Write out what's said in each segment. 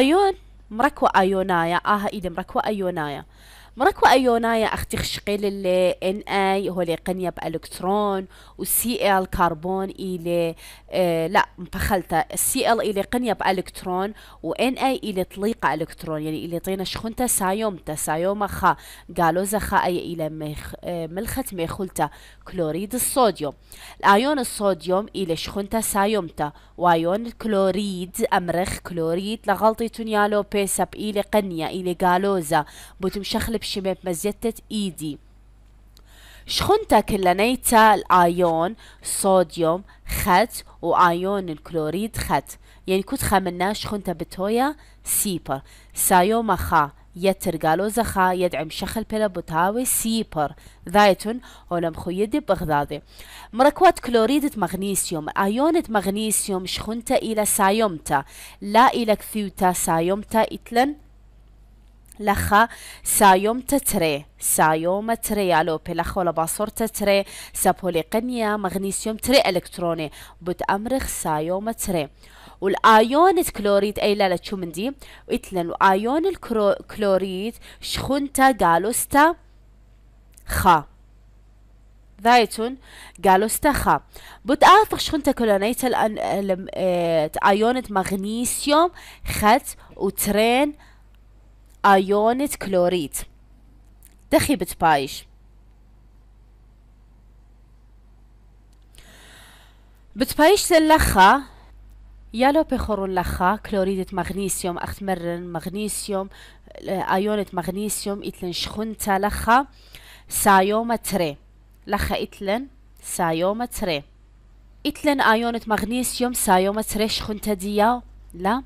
ئایۆن مرەکوە ئایۆنایە. ئاها ئیدم ڕەکوە ئەیۆنایە مركوة ايونايا أختي خشقيل اللي ان اي هو اللي قنية بألكترون والسي ال كربون إلى آه لا مفخلته. السي ال إلى قنية بألكترون وان اي إلى طليقة ألكترون يعني إلى طينا شخنتا سايومتا سايوما خا قالوا زخا أي إلى مخ آه ملخة ميخولتا كلوريد الصوديوم. الأيون الصوديوم إلى شخنتا سايومتا وايون الكلوريد أمرخ كلوريد لغلطي تنيالو بيسب إلى قنية إلى قالوزا بوتم شخل بشمب مزيتة إيدي. شخنتا كلانيتا الأيون صوديوم خت وايون الكلوريد خت. يعني كنت خمنا شخنتا بتويا سيبر. سايوما خا يتر قالو زخا يدعم شخل بلا بتاوي سيبر. ذايتون ولم خيدي بغدادي. مركوات كلوريدة مغنيسيوم. ايونة مغنيسيوم شخنتا إلى سايومتا. لا إلى كثيوتا سايومتا إتلن لخا سايوم تتري سايوم تري يالو بلخ ولا باصور تتري سابولي قنيا مغنيسيوم تري الكتروني بوت امرخ سايوم تري والايون كلوريد اي لا لا شو من دي اتلن ايون الكلوريد شخونتا قالوستا خا. ذايتون قالوستا خا. بود آفق شخونتا كلونيتا ايونة مغنيسيوم خت وترين ايونة كلوريد دخي بتبايش بتبايش تلخا يالو بخورون لخا. كلوريدة مغنيسيوم اختمرن مغنيسيوم ايونة مغنيسيوم اتلن شخنتا لخا. سايوما تري لخا اتلن سايوما تري اتلن ايونة مغنيسيوم سايوما تري شخنتا ديا لا.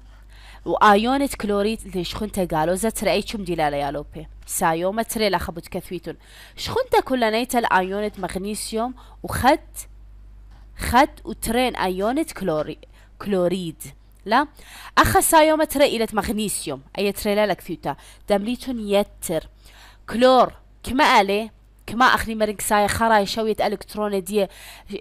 وآيونة كلوريد اللي شخنتا قالوا زتر أي شم دلالة يا لوبي. سايوما تري لا خبط كثويتون شخنتا كلانيتا الآيونة مغنيسيوم وخد خد وترين آيونة كلوري كلوريد. لا؟ أخا سايوما تري إلى مغنيسيوم. أي تري لا لكثيوتا دمليتون يتر. كلور. كما ألي؟ كما أخني مرنك ساي خرا شوية إلكترون دي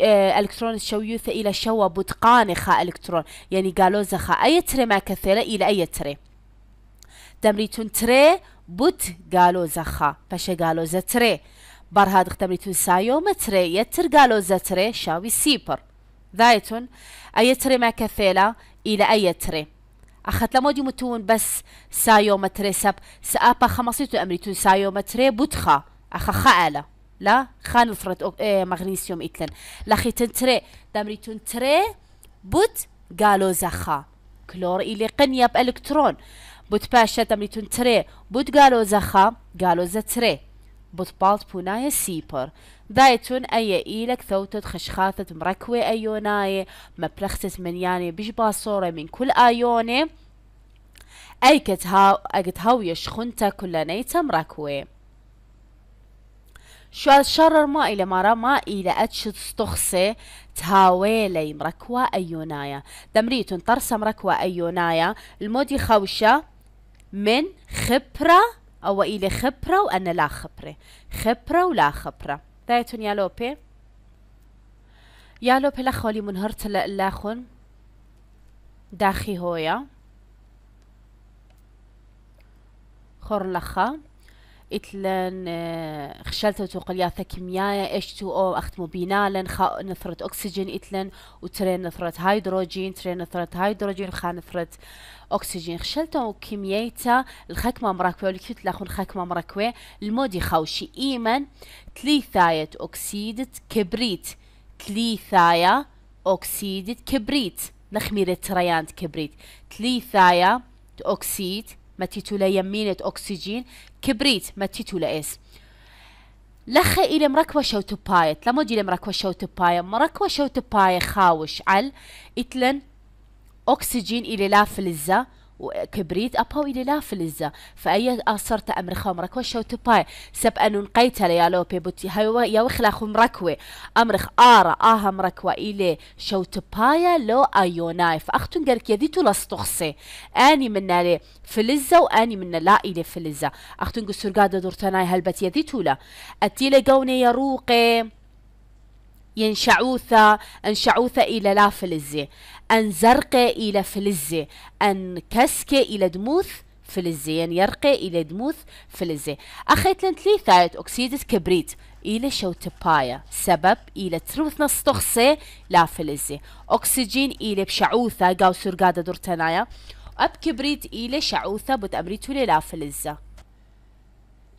آه إلكترون شويوثة إلى شوا بتقان خا إلكترون. يعني قالوا زخا أي تري ما كثيرة إلى أي تري. دمريتون تري بوت قالوا زخا فش قالوا زتري بر هاد دمريتون سايو متري يتر قالوا زتري شاوي سيبر. ذايتون أي تري ما كثيرة إلى أي تري. أخذت لمودي متون بس سايو متري سب سأبا خمسيتو أمريتون سايو متري بوتخا أخا خاله. لا؟ خان الفرد إيه مغنيسيوم إتلن. لخي تنتري دامري تنتري بوت قالوا زخا. كلور إلي قنية بإلكترون بوت باشا دامري تنتري بوت قالوا زخا قالوا زتري. بوت بالت بونايا سيبر. دايتون أي إيلك ثوتت خشخاثة مركوة أيوناي مبلختت من يعني بيش باصورة من كل آيوني أي كتهاو أكتهاو يشخنتا كل نيتا مركوة. الشرر ما إلى مرة ما إلى أتش تستخصي تهاويلي مركوة أيونايا. دمريتون ترسم مركوة أيونايا. المودي خوشة من خبرة أو إلى خبرة وأنا لا خبرة. خبرة ولا خبرة. دايتون يا لوبي. يا لوبي لخولي منهرت لاخون داخي هويا. خور لخا. إتلن آه، خشلت توقلياثة كيميائية H2O أختمو بينالن خا نثرة أكسجين إتلن وترين نثرة هيدروجين ترين نثرة هيدروجين خا نثرة أكسجين. خشلتو كيميائيتا الخكمة مراكوة ولكيوت لاخون خكمة مراكوة المودي خوشي. إيمن تليثاية أكسيدة كبريت. تليثاية أكسيدة كبريت. نخميرة تريانت كبريت. تليثاية أكسيد متيتو يمينة أكسجين كبريت متيتو إس لخا إلى مركبة شوتو بايت لما جي مركبة شوتو باية مركبة شوتو باية خاوش على إتلن أكسجين إلى لا فلزة. وكبريت أبو إلى لا فلزة. فأي أصرت أمر خو مركوة شو تباي. سب أنو نقيت يا لو بيبوتي هاي يا وخلا خو مركوة أمرخ آرا آها مركوة إلى شو تبايا لو أيوناي فأختن قالك يديتو لستخصي. أني من نالي فلزة وأني من لا إلى فلزة. أختن قصر قادة دورتناي هلبت يديتو لا. أتيلي قوني يروقي ينشعوثا. أنشعوثا إلى لا فلزة. أن زرقة إلى فلزة أن كسكة إلى دموث فلزة يعني يرقى إلى دموث فلزة أخيت لن تليثايت أكسيد كبريت إلى شوتبايا سبب إلى تروث نستخصي لا فلزة أكسجين إلى بشعوثة قاو سرقادة دورتنايا. أب كبريت إلى شعوثة بتأمريتو لا فلزة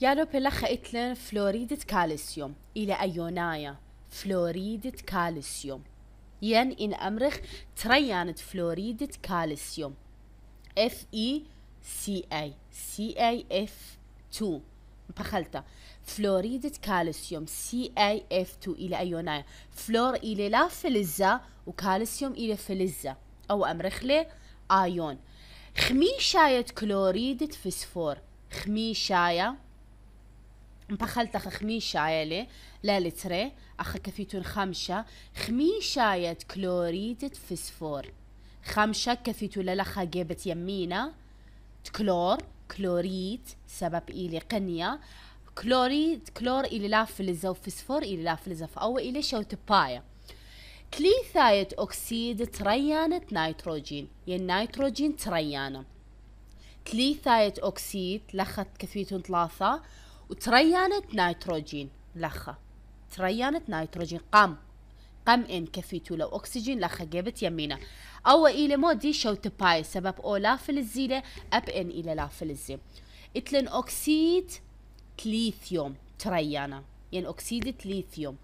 يالو بلخ إتلن فلوريدة كالسيوم إلى أيونايا. فلوريدة كالسيوم. ين إن أمرخ تريانت فلوريدة كالسيوم. اف اي سي اي سي اي اف 2 بخلتا فلوريدة كالسيوم. سي اي اف 2 إلى أيونايا فلور إلى لا فلزة وكالسيوم إلى فلزة. أو أمرخلة آيون. خميشاية كلوريدة فسفور. خميشاية بخلت لا لتري أخ كفيتون خمشة خميشاية كلوريدة فسفور خمشة كفيتو للخا جيبت يمينا كلور كلوريد سبب إلي قنية. كلوريد كلور إلي لا فلزة وفسفور إلي لا فلزة فأو إلي شو تبايا تليثاية أكسيد تريانة نيتروجين. ين نيتروجين تريانة. تليثاية أكسيد لخت كفيتون ثلاثة. وتريانة نيتروجين لخة تريانة نيتروجين قام قم إن كفيتو لو أكسجين لخة جابت يمينة. أو إلى مودي شو تباي سبب أو لا فلزيلة أب إن إلى لا فلزي إتلن أكسيد تليثيوم تريانا. يعني أكسيد تليثيوم.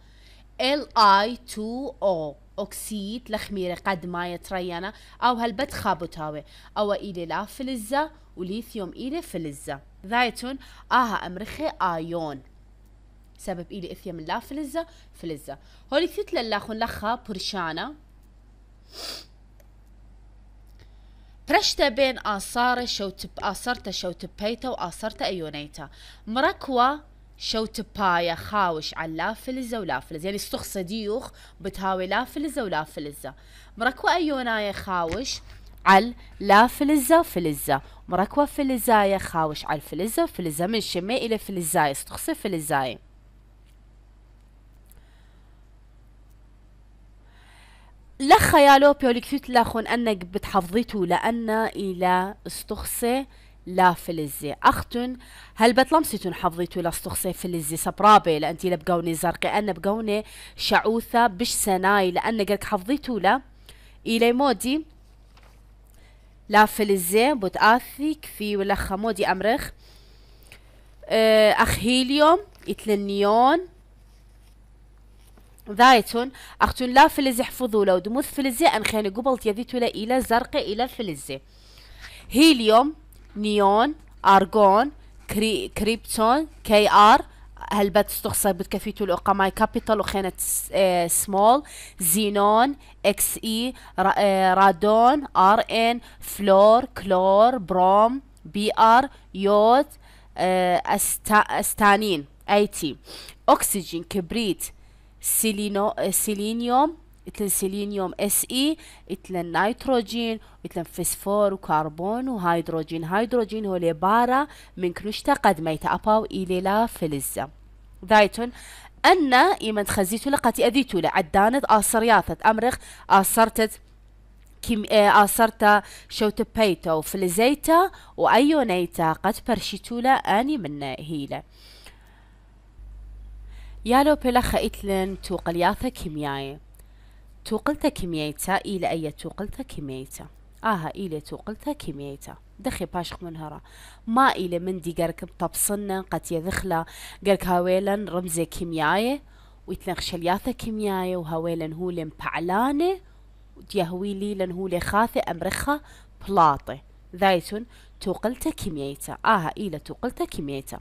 Li2O أكسيد لخميرة قد ما يتريانا أو هالبت خابوتاوي أو إلى لا فلزة وليثيوم إلى فلزة. ذايتون آها أمرخي آيون. سبب إلي إثيوم لا فلزة فلزة. هولي ثيت للاخون لخا برشانا برشتا بين آثار شوتب آثارتا شوتبيتا وآثارتا أيونيتا. مركوا شوتبايا خاوش على لا فلزة ولا فلزة. يعني استخ ديوخ بتهاوي لا فلزة ولا فلزة. مركوا أيونايا خاوش على لا فلزة وفلزة مركوا فلزايا خاوش على الفلزة وفلزة من شمي إلى فلزايا استخصي فلزايا لا خيالو بيوليكثوت لاخون أنك بتحفظيتو لأن إلى استخصي لا فلزي أختن هل بتلمسيتون حفظيتو لا استخصي فلزي سبرابي لأنتي لبقوني زرقي. أنا بقوني شعوثة بش سناي لأن قلك حفظيتو لا. إلى مودي لا فلزي بتآثي كفي ولا خمودي أمرخ. أه أخ هيليوم إتلنيون ذايتون أختون لا فلزي حفظوا لو دموث فلزي أنخيني قبل تيذيتو إلى زرقي إلى فلزي هيليوم نيون أرغون كري كريبتون كي آر. هل بتستخصى بتكفيتو الأقاماي كابيتال وخينة سمول زينون إكس إي رادون آر إن فلور كلور بروم بي آر يود أستانين آي تي. أكسجين كبريت سيلينو سيلينيوم مثل سيلينيوم إس إي مثل نيتروجين مثل فسفور وكربون وهيدروجين. هيدروجين هو لبارة من كنشتا قد ميتا أباو إلي لا فلزة. ذايتون أن إيمان خزيتو لقاتي أذيتو لعدانت آصرياثت أمرخ آصرتت كيم آصرتا شوتبيتا وفلزيتا وأيونيتا قد برشيتولا أني من هيلة. يالو بلخ إتلن توقلياثا كيميائي توقلتا كيميايتا إلى أي توقلتا كيميايتا آها إلى توقلتا كيميايتا دخي باشق منهرا ما إلى من دي قرك طبصنا قد يذخلا قرك هاويلا رمزة كيميائي ويتلن خشلياثا كيميائي وهاويلا هولن بعلاني ديهويلي لن هولي خاثي أمرخا بلاطي ذايتون توقلتا كيميايتا آها إلى توقلتا كيميايتا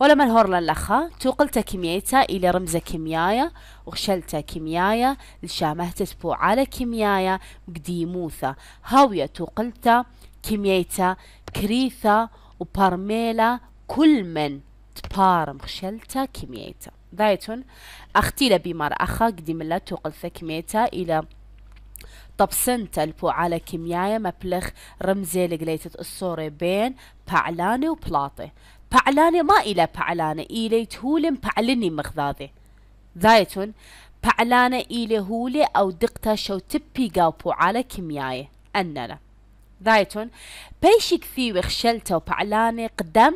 ولما هورلان لخا توقلتا كيميايتا إلى رمزة كيميايا وخشلتا كيميايا لشامهت تبو على كيميايا قديموثا هاوية توقلتا كيميايتا كريثا وبارميلا كل من تبارم خشلتا كيميايتا. ذايتون أختي بمار أخا قديم الله توقلتا كيميايتا إلى البو على كيميايا مبلغ رمزي لقليتة الصورة بين بعلاني وبلاطي. بعلاني ما إلى بعلاني إلي تهولم بعلني مخذاذي ذايتون بعلانة إلى هولي أو دقتا شو تبي قاوبو على كيمياي أننا. ذايتون. بيشي كثير خشلتا بعلانة قدم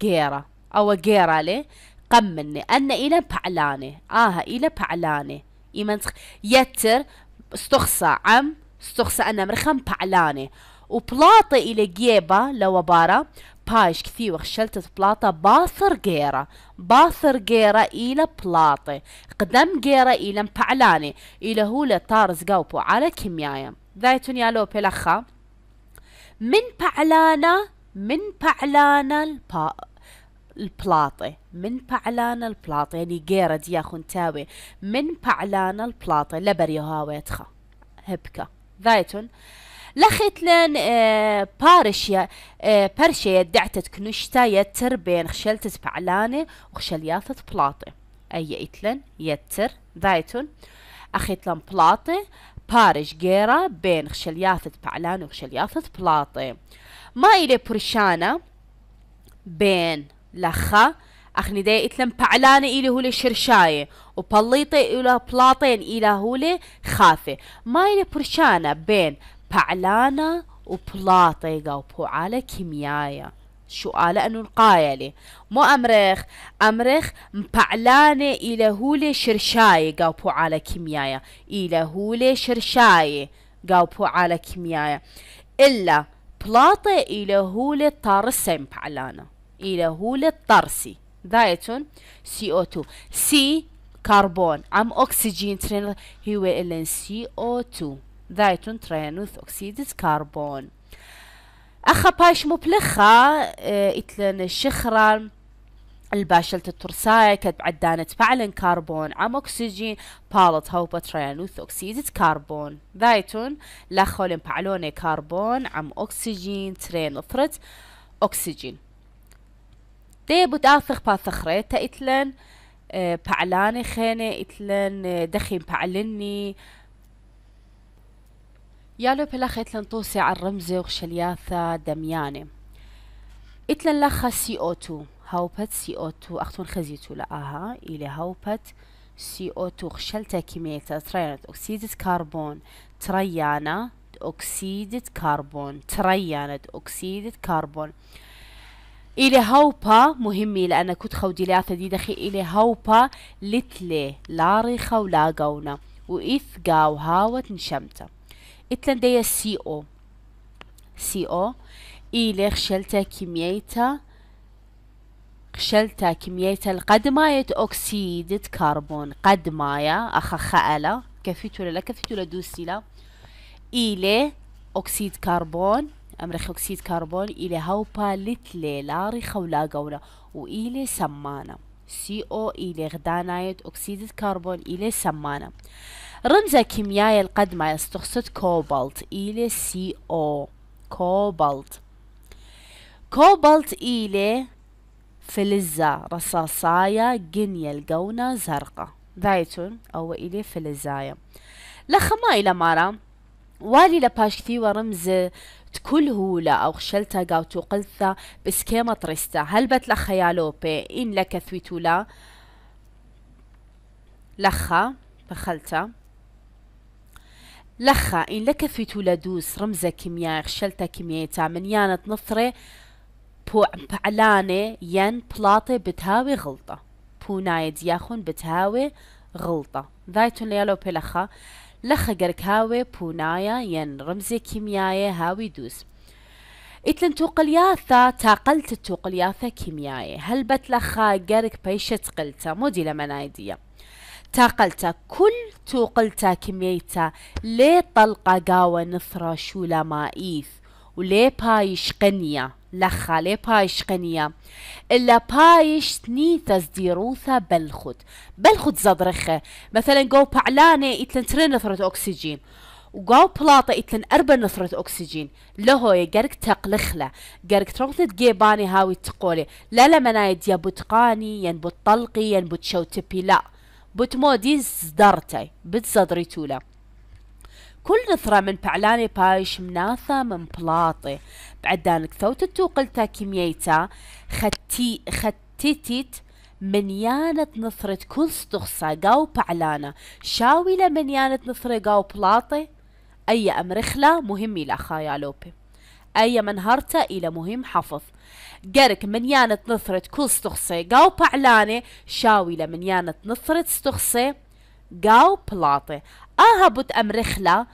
جيرا أو جيرا لي قمني. أن إلى بعلانة آها إلى بعلانة إيمان يتر استخصى عم استخصى أنا مرخم بعلانة وبلاطة إلى جيبة لو بارا باش كثير وخشلت بلاطة باثر جيرا. باثر جيرا إلى بلاطة قدم جيرا إلى مبعلانة إلى هو لطارز قوبو على كيميايا. ذايتون يا لو بلخا من بعلانة من بعلانة البا البلاطة. من بعلانة البلاطة. يعني جيرا دي تاوي. من بعلانة البلاطة. لبريو هاويتخا هبكا. ذايتون. لخيتلن آه بارشيا آه برشيا دعتت كنشتا يتر بين خشلتت بعلانة وخشلياثة بلاطة. أي إتلن يتر. ذايتون. أخيتلن بلاطة. بارش جيرا بين خشلياثة بعلانة وخشلياثة بلاطة ما إلي برشانة بين لخا أخني داي إتلم بعلانة إلي هولي شرشاية وبليطة إلى بلاطين إلى هولي خافة ما إلي برشانة بين بعلانة وبلاطة قاوبو على قال انه القايلة مو امرخ امرخ مبعلانة إلى هولي شرشاية قاوبو على كيميايا. إلى هولي شرشاية قاوبو على كيميايا. إلا بلاطة إلى هولي طارسة مبعلانة إلى هولي طرسي. ذايتون سي أو 2 سي كربون عم أكسجين ترين هو إلين سي أو 2 ذايتون ترينوث أكسيد كربون أخا باش مبلخة آه إتلن الشخرة الباشلة الترساية كد عدانة فعلا كربون عم أكسجين بالت هوبا تريانوث أكسيد كربون. ذايتون لخول بعلونة كربون عم أكسجين ترين ثرت أكسجين. دي بتاثخ باثخرة تا إتلن آه بعلانة خينة إتلن دخين بعلني يالو بلاخ اتلن توسع على الرمزة وخشلياثة دميانة اتلن لخا سي أو تو هاوبت سي أو تو أختون خزيتو لقاها إلى هاوبت سي أو تو خشلتا كمية تريانة اكسيدة كربون تريانة اكسيدة كربون تريانة اكسيدة كربون إلى هوبا مهمة لأن كنت خودي لاثة دي دخي. إلى هوبا لتلي. لاريخة ولا قونا وإث قاو هاوت دي سي أو سي أو إلى خشلتا كميتا خشلتا كميتا القدماية أكسيد كربون قدمايا أخا خألا كفيتو لا كفيتو لا دوسيلا إلى أكسيد كربون أمرخ أكسيد كربون إلى هوبا لتلي لاري خولا قولا وإلى سمانة. سي أو إلى غداناية أكسيد كربون إلى سمانة. رمز كيميائي القدمة يستقصد كوبالت إلى سي أو كوبالت كوبالت إلى فلزة رصاصايا جنيا القونة زرقة ذايتون أو إلى فلزايا لخما إلى مرة والي لباش كثي ورمز تكل هولا أو خشلتا قاو توقلتا بسكيمة رستا هل بت لخيالوبي إن لك ثويتولا لخا بخلتا لخا إن لك في تولدوس رمزة كيمياء خشلتا كيمياء من يانت نثرة بو بعلانة ين بلاطة بتهاوي غلطة. بوناي دياخون بتهاوي غلطة. ذايتون ليالو بلخا. لخا قرك هاوي بونايا ين رمزة كيميائية هاوي دوس. إتلن توقلياثا تاقلت التوقلياثا كيميائية هل بتلخا قرك بيشة قلتا؟ مودي لما نايديا تاقلتا كل توقلتا كميتا لي طلقة قاوة نثرة شولا مايث ولي بايش قنية لخا لي بايش قنية. إلا بايش تنيثز ديروثا بلخد. بلخد زدرخة. مثلا قو بعلانة إتلن ترين نثرة أكسجين وقاو بلاطة إتلن أربع نثرة أكسجين. لهو يقرك تقلخلة. قرك تروث جيباني هاوي تقولي لا لا منايد يا بتقاني ين بتطلقي ين بتشوتبي لا. بتمودي زدرتي بتصدري تولا. كل نثرة من بعلاني بايش مناثة من بلاطي. بعد دانك ثوت التوقلتا كميتا ختي ختيتيت منيانة نثرة كل ستخصى قاو بعلانا شاويلة منيانة نثرة قاو بلاطي؟ أي أمرخلة مهم إلى خايا لوبي. أي منهرتا إلى مهم حفظ. قرك منيانة نثرة كل ستخصي. قاو بعلانة شاويلة منيانة نثرة ستخصي. قاو بلاطي. آها بوت أمرخلة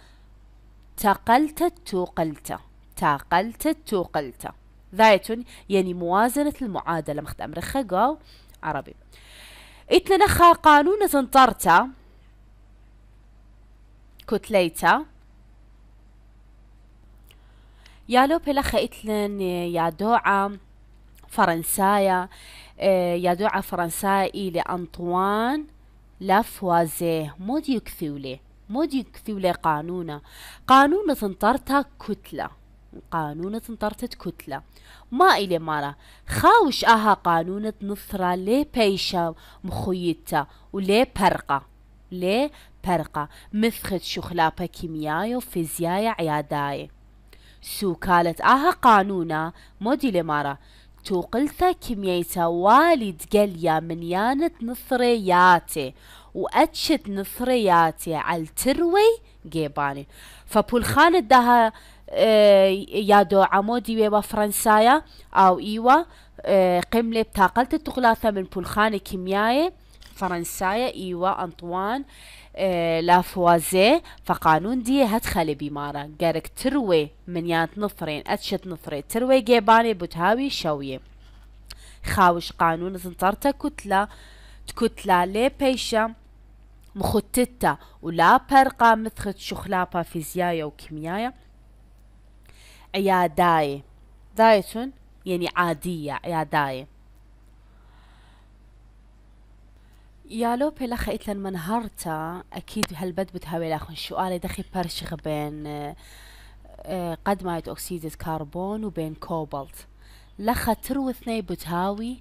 تقلت توقلت. تاقلت توقلت. ذايت يعني موازنة المعادلة. مخت أمرخة قاو عربي. اتلنخا قانون زنطرتا كتليتا. يا لو بلخ اتلن يا دوعة فرنسايا آه، يا دوعة فرنساي لأنطوان لافوازيه مود يكثولي مود يكثولي قانونا. قانون تنطرتا كتلة قانون تنطرتت كتلة. ما إلي مارا خاوش آها قانون نثرة لي بيشا مخيطة ولي برقة لي برقة. مثخت شخلابة كيمياء وفيزياء عياداي سو كالت آها قانونا مودي لمارا توقلتا كميتا والد قليا من يانت نثرياتي وأتشت نثرياتي على التروي جيباني فبول خالد دها يادو عمودي ويبا فرنسايا أو إيوا قملة بتاقلت التغلاثة من بولخانة كيميائي فرنسايا إيوا أنطوان لافوازي فقانون دي هتخلي بمارا قارك تروي من يانت نثرين أتشت نثري تروي جيباني بتهاوي شوية خاوش قانون زنطرتا كتلة كتلة لي بيشا مخططة ولا برقة مثخت شخلابة فيزيايا وكيميايا. عياداي. دايتون يعني عادية عياداي. يا لو بلخ إتلن منهرتا أكيد هالبد بتهاوي لاخن سؤالي دخي برشغ بين قد ما أكسيد كربون وبين كوبالت. لخا ترو اثني بتهاوي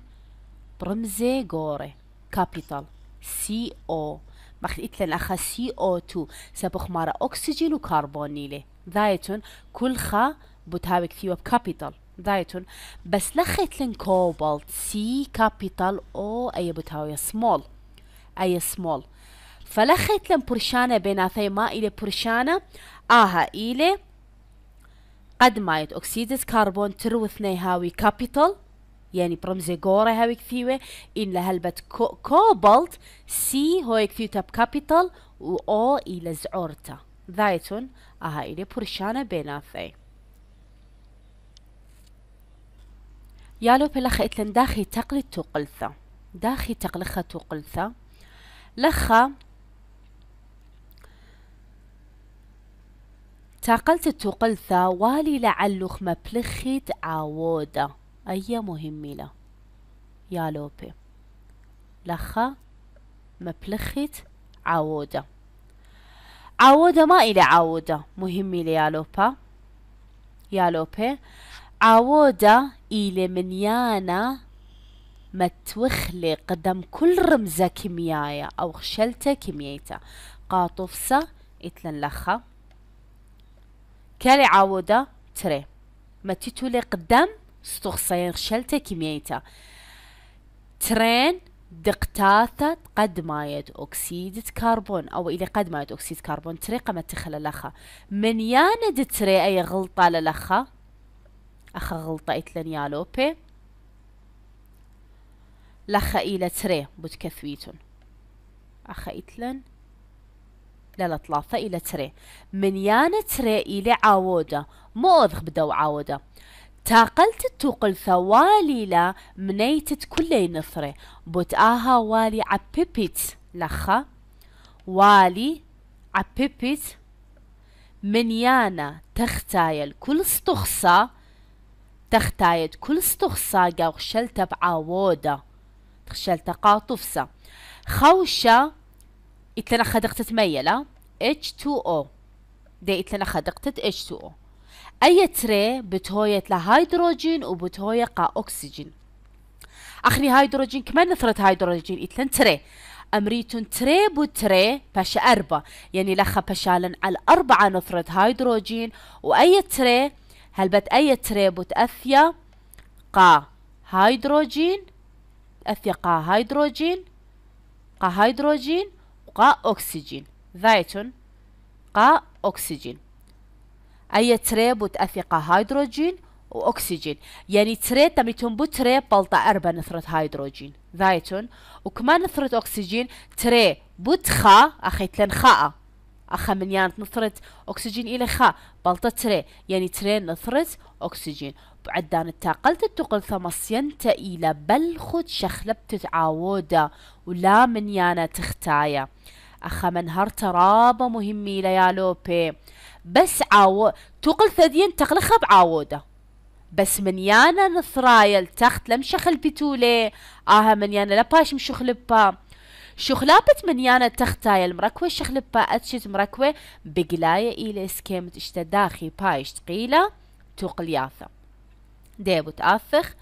برمزي غوري كابيتال سي أو. مخت إتلن أخا سي أو تو. سبخ مارا أكسجين وكربون نيلي. ذايتون كل خا بتهاوي كثيوة بكابيتال. ذايتون بس لخيت لن كوبالت سي كابيتال أو أي بتهاوي سمول أي سمول فلخيت لن برشانة بيناثي ما إلي برشانة آها إلي قد مايت أكسيد كربون ترو اثني هاوي كابيتال يعني برمزي غورة هاوي كثيوة. إن لهلبت كو كوبالت سي هو كثيو تاب كابيتال و أو إلى زعورتا ذايتون آها إلي برشانة بيناثي يالو بلخ إتلن داخي تقلي توقلثا داخي تقلخة توقلثا لخا تاقلت توقلثا والي لعلخ مبلخت عاودة أي مهمة له يا لوبي. لخا مبلخت عاودة عاودة ما إلى عاودة مهمة يا لوبا. يا لوبي. عاودة إلى منيانا ما توخلي قدم كل رمزة كيميائية أو خشلتة كيميائيته قاطفسة إتلن لخا كالي عاودة تري. ما تتولي قدام ستخصين خشلتة كيميائيته ترين دقتاثة قد مايد أكسيد كربون أو إلى قد مايد أكسيد كربون طريقة ما تخلى لخا من ياند تري أي غلطة للخا أخا غلطة إتلن يالوبي لخا إلى تري بتكثويتون أخا إتلن لا ثلاثة إلى تري. من يانا تري إلى عاودة. مو أضخ بدو عاودة. تاقلت توقل ثوالي لا منيتت كل نثري. بوتآها والي عبيبت لخا. والي عبيبت من يانا تختايل كل ستخصى تختايد كل ستخصى قاو خشلتا بعاودة خشلتا قاطفسة خوشة إتلنا خدقت تميلة H2O دي إتلنا خدقت H2O أي تري بتهوية لهيدروجين وبتهوية قا أكسجين أخني هيدروجين كمان نثرت هيدروجين. إتلن تري. أمريتون تري بو تري باشا أربعة يعني لخا باشالن على أربعة نثرت هيدروجين. وأي تري هل بت أي تري بوت أثيا قا هيدروجين أثقا هيدروجين قا هيدروجين وقا أكسجين. ذايتون قا أكسجين. أي تري بوت أثقا هيدروجين وأكسجين. يعني تري تميتون بو تري بلطة أربع نثرة هيدروجين. ذايتون. وكمان نثرة أكسجين تري بوت خا أخيت لن خاء أخا من يانت نثرة أكسجين إلى خا بلطة تري. يعني تري نثرة أكسجين. بعدان التاقلت التقل ثمصينت إلى بلخد شخلبت تعاودة ولا من يانا تختايا. أخا من هر ترابة مهمي ليالوبي بس عاو تقل ثدين تقلخها بعاودة بس من يانا نثرايل تخت لم شخل بتولي. آها من يانا لباش مشخلبا شخلابت من يانا تختايل مركوة شخلبا أتشت مركوة. بقلاية إلى سكيمت اشتداخي بايش تقيلة تقلياثة ديبو تأثخ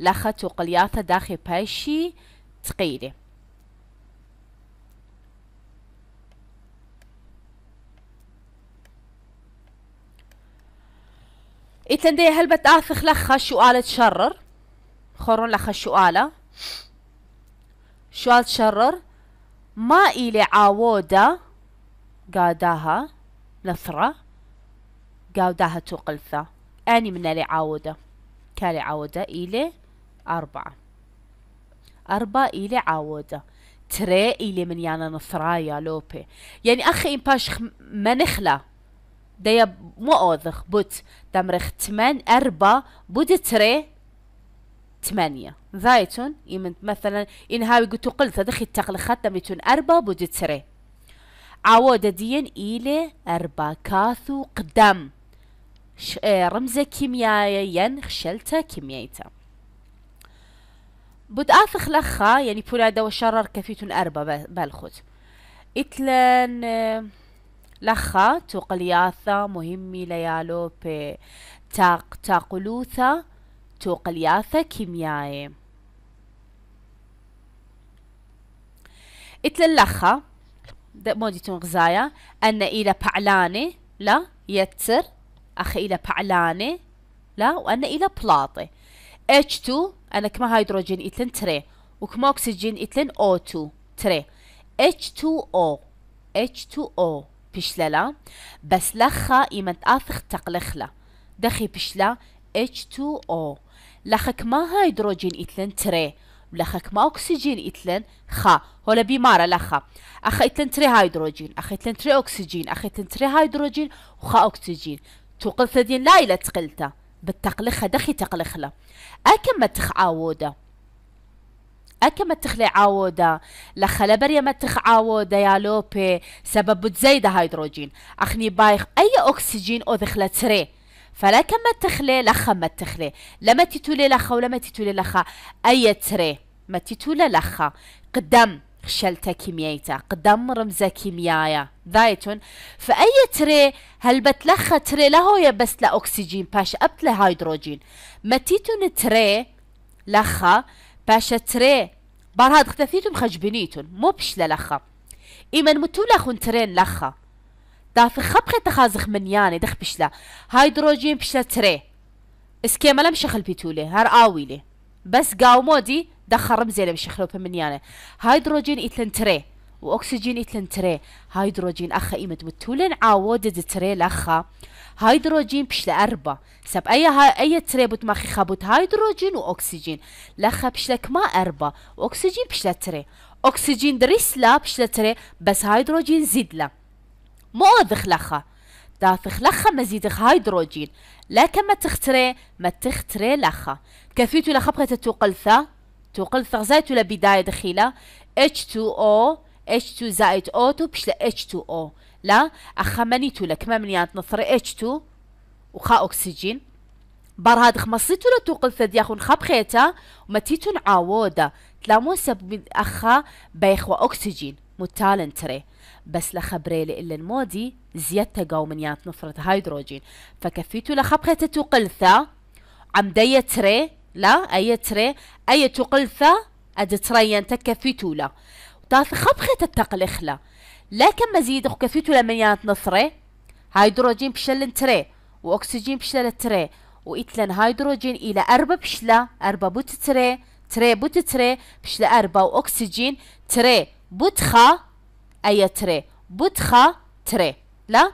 لخا تقلياثة داخي بايشي تقيلي إتلندي هل بتآثخ لخا شؤالة تشرر؟ خورون لخا شؤالة شؤال تشرر ما إلي عاودة قاداها نثرة؟ قاداها تقلثة أني من اللي عاودة كالي عاودة إلي أربعة. أربعة إلي عاودة تري إلي من يانا نثرايا لوبي. يعني أخي إن باش منخلا ديا مو أوذخ بوت. دمرخ تمان أربا بود تري تمانية ذايتون يمن مثلا إن هاوي قلتو قلت دخي التقلخات دميتون أربا بود تري. عودة ديا إلي أربا كاثو قدام آه، ين خشلتا كيميائيتا بود آثخ لخا يعني بولا دو شرر كفيتون أربا بالخوت إتلان آه، لخا توقلياثا مهمي ليالو بي تاق تاقلوثا توقلياثا كيميائي. اتل اللخا موديتون غزايا أن إلى بعلاني لا يتر أخ إلى بعلاني لا وأن إلى بلاطي H2 أنا كما هيدروجين إتلن تري وكما أكسجين إتلن O2 تري. H2O H2O بشللا. بس لخا إيمن آثخ تقلخلا. دخي بشلا H2O لخك ما هيدروجين إتلن تري لخك ما أكسجين إتلن خا. هولا بيمارة لخا. أخا إتلن تري هيدروجين أخا إتلن تري أكسجين أخا إتلن تري هيدروجين وخا أكسجين. توقل ثدين لا تقلتا بالتقلخة دخي تقلخلا أكم ما تخ عاودة؟ أكا ما تخلي عاودة لخلا بريا ما تخ عاودة يا لوبي سبب زيدة هيدروجين. أخني بايخ أي أكسجين أو دخلة تري؟ فلا كما تخلي لخا ما تخلي لما تتولي لخا ولما تتولي لخا أي تري؟ ما تتولي لخا. قدام خشلتا كيميايتا قدام رمزة كيميايا ذايتون فأي تري هل بتلخا تري لهو يا بس لا أكسجين باش أبت ما تيتون تري لخا باشا تري. بار هاد اختفيتم خجبنيتون مو بشلا لخا إيمن متو لخون ترين لخا دافي خبخي تخازخ من ياني دخ بشلا هيدروجين بشلا تري. اسكيما لم شخل بيتولي هار آويلي. بس قاو مودي دخل رمزي لم شخلو بمنيانه هيدروجين إتلن تري وأكسجين إتلن تري. هيدروجين أخا ايمت متولن عاودة تري لخا. هيدروجين بشلا أربعة سب أي ها أي تري بوت ماخي خابوت هيدروجين وأكسجين. لخا بشلك ما أربعة وأكسجين بشلا تري أكسجين دريس لا بشلا تري بس هيدروجين زيد لا. مو أذخ لخا. دافخ لخا مزيد هيدروجين لكن ما تختري ما تختري لخا. كفيتو لخبقة توقلثا توقلثا زايتو لبداية دخيلة؟ H2O H2 زائد O2 بشلا H2O لا أخمنيتو لك ما من يانت نصر H2 وخا أكسجين. بار هاد خمصيتو لتوقل ثد ياخون خبخيتا ومتيتو عاودة تلامو سب أخا بيخوا أكسجين. متالن تري بس لخبريلي إلا المودي زيادة قاو من يانت نفرة هيدروجين فكفيتو لخبخيتا توقلثا عمدية تري؟ لا أي تري؟ أي توقلثا أد تريان تكفيتو لا طاف خبخيتا تقلخلا لكن مزيد كفيتو لمنيات نصري هيدروجين بشلن تري وأكسجين بشلة تري وإتلن هيدروجين إلى أربع بشلة أربع بوت تري تري بوت تري بشلا أربا وأكسجين تري بوتخا أي تري. بوتخا تري. لا؟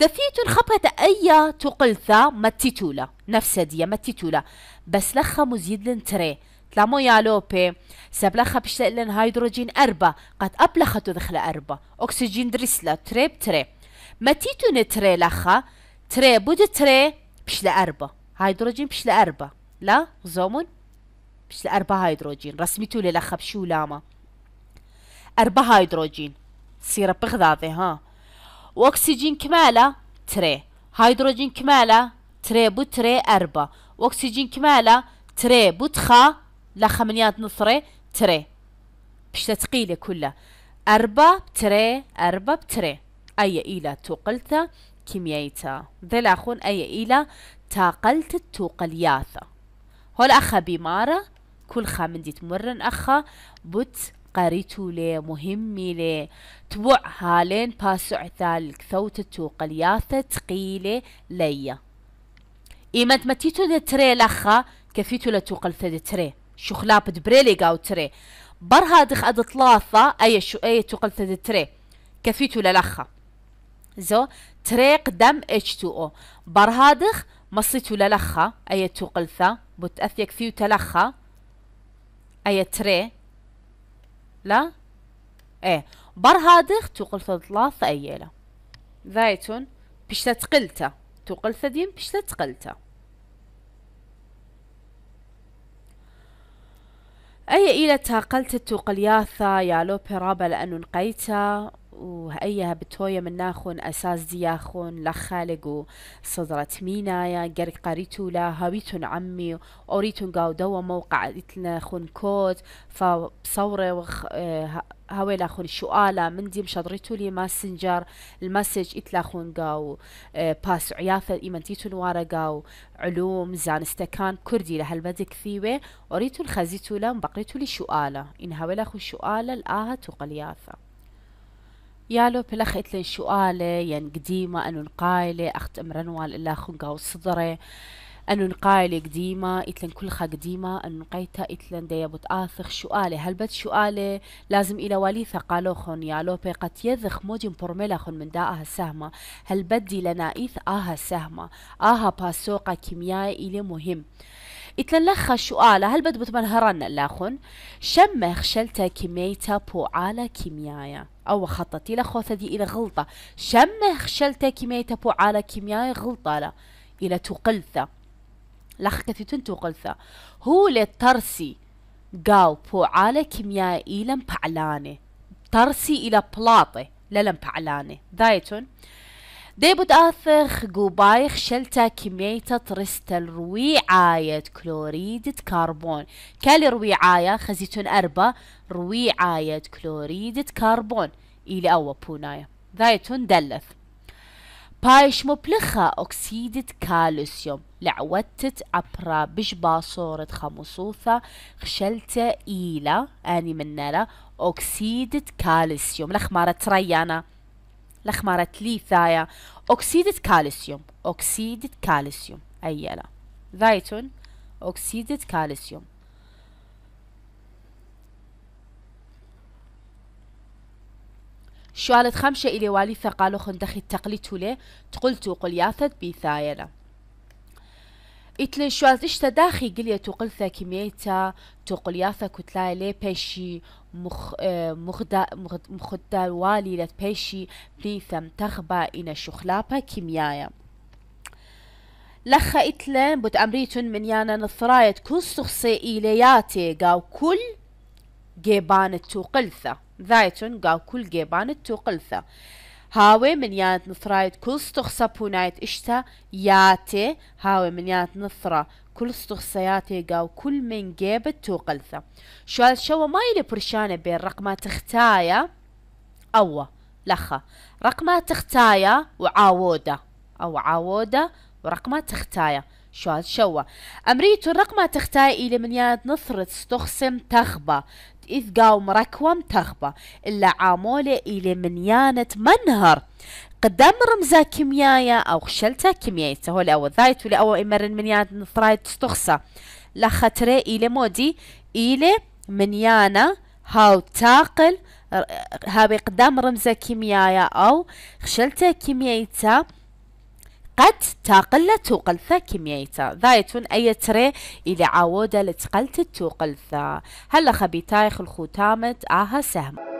دفيت خبرة أي تقلثا متيتولا. نفس دي متيتولا. بس لخا مزيد تري. تلامو يالوبي سبلخا بشتقلن هيدروجين أربا. قد أبلخا تدخل أربا. أكسجين دريسلا تري بتري. متيتو نتري لخا. تري بود تري بشلا أربا. هيدروجين بشلا أربا. لا؟ زومون؟ بشلا أربا هيدروجين. رسميتو للخا بشو لاما أربا هيدروجين. سيرة بغضاضي ها. وأكسجين كمالة تري. هيدروجين كمالة تري بو تري أربا وأكسجين كمالة تري بوتخا لخمنيات نصري تري. بش تقيلة كلها. أربا بتري أربا بتري. أي إلى توقلتا كيميايتا ذي أخون أي إلى تاقلت التوقلياثا هول أخا بمارة كل خامن تمرن أخا بوت قريتو لي مهمي لي. تبوع هالين باسع ثالك ثوت التوقلياثة تقيلة ليا. إيمت متيتو تري لخا كفيتو لتوقل ثدي تري. شو خلاب دبريلي قاو تري. بر هادخ أد ثلاثة أي شو أي توقل ثدي تري. كفيتو للخا زو تري قدام H2O بر هادخ مصيتو للخا أي توقل ثا بتأثيك فيو تلخا. أي تري. لا؟ إيه. بر هادخ توقل ثلاثة أيلا ذايتون بشتا تقلتا توقل ثديم بشتا تقلتا أي إلى تاقلت التوقلياثا يا لو بيرابا لأنو نقيتا وهأيها بتويا من ناخون أساس دياخون لخالقو صدرت مينايا قرق قريتو لا هاويتون عمي أوريتون قاو دوا موقع خون كود فبصورة وخ آه هاوي لاخون شؤالة من ديم شضريتو لي ماسنجر المسج إتلاخون قاو آه باس عياثة إيمانتيتون وارا قاو علوم زان استكان كردي لهالبدك ثيوة أوريتون خزيتو لا مبقريتو لي شؤالة إن هاوي لاخون شؤالة الآها توقلياثة يالو بلخ إتلن شؤالة ين قديمة أنو نقايلة أخت أمرنوال إلا خنقا وصدري أنو نقايلة قديمة إتلن كلخا قديمة أنو نقايتا إتلن دي بوت آثخ هل بد شؤالة لازم إلى واليثة؟ قالو خون يالو قد يذخ موجن برميلا خون من داءها سهمة. هل بدي لنا إيث آها سهمة؟ آها باسوقة كيميائي إلي مهم. إتللخ شؤالة هل بد بتمن هران لاخون شمخ شلتا كميتا بوعالة كيميايا أو خطتي لخوثة دي إلى غلطة. شمخ شلتا كميتا بوعالة كيميايا غلطة لا إلى تقلثة لخ كثيتون تقلثة هو لترسي قاو بوعالة كيميايا إلى مبعلانة ترسي إلى بلاطة للم بعلانة ذايتون ديبود آثخ قوبايخ شلتا كميتا ترستل رويعاية كلوريد كربون كالي رويعاية خزيتون أربا رويعاية كلوريد كربون إلي أوا بونايا ذايتون دلث. بايش مبلخة أكسيدة كالسيوم. لعوتت عبرا بش باصورة خمسوثة خشلتا إيلا أني مننا أكسيدة كالسيوم. لخمارة تريانا لخمارة ليثايا. أكسيدة كالسيوم. أكسيدة كالسيوم. أيلا. ذايتون أكسيدة كالسيوم. شوالت خمسة إلي والي ثقالو خندخي التقليد له تقلتو قل ياثت بيثايلا. إتلي شوالت إشتا داخي قليا تقل ثا كميتا تقل ياثا كتلاي لي بيشي مخ مخدا مخدا والي لت بيشي بليثم تخبا إنا شخلابا كيميايا. لخا إتلين بوت أمريتون من يانا نثرايت كل سخصي إلياتي قاو كل جيبان التوقلثة ذايتون قاو كل جيبان التوقلثة هاوي من يانت نثرايت كل استخصى بونايت اشتا ياتي هاوي من يانت نثرا كل استخصياتي قاو كل من جيبت توقلثة شو شو ما يلي برشانة بين رقمات اختايا أو لخا رقمات اختايا وعاودة أو عاودة ورقمات اختايا شو شو أمريتو الرقمات اختايا إلي من يانت نثرت استخصم تغبى إذ قاوم ركوم تغبى إلا عامولة إلى منيانة منهر. قدام رمزة كيميايا أو خشلتا كيميايا هو الأول ذايت ولا أول إمر منيانة نثرايت تستخصى لا خطرة إلى مودي إلى منيانا هاو تاقل ها بقدام رمزة كيميايا أو خشلتا كيميايتا قد تاقل توقلثا كيميايتا ذايتون أي تري إلى عودة لتقلت توقلثا هلا خبيتايخ الختامة آها سهم.